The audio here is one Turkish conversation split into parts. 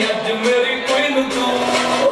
had to marry Queen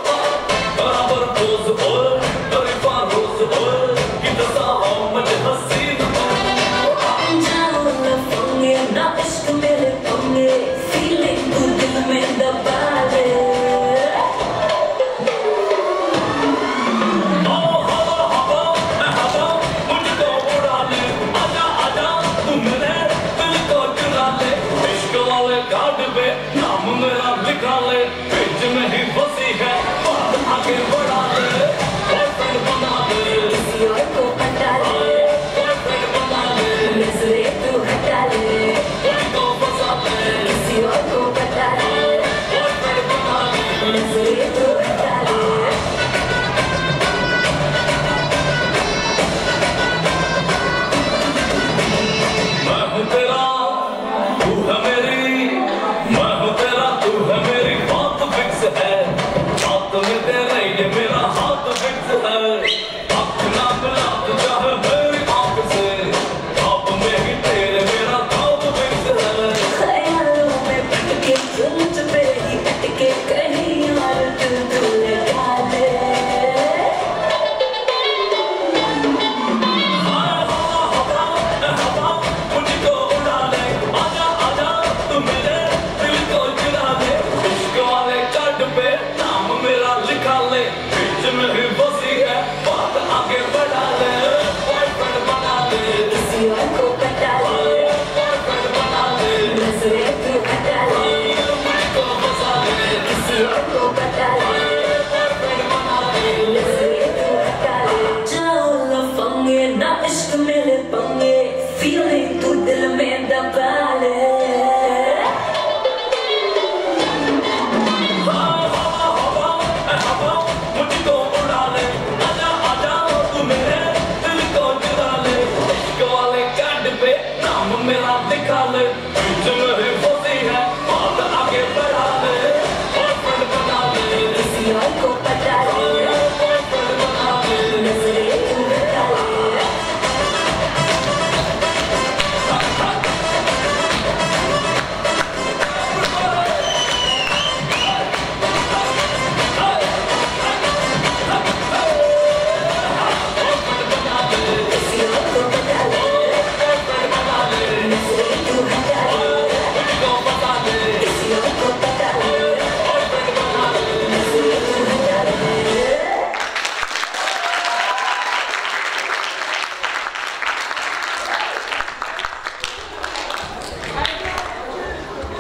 ve namım elhamdü kalır Yüzümü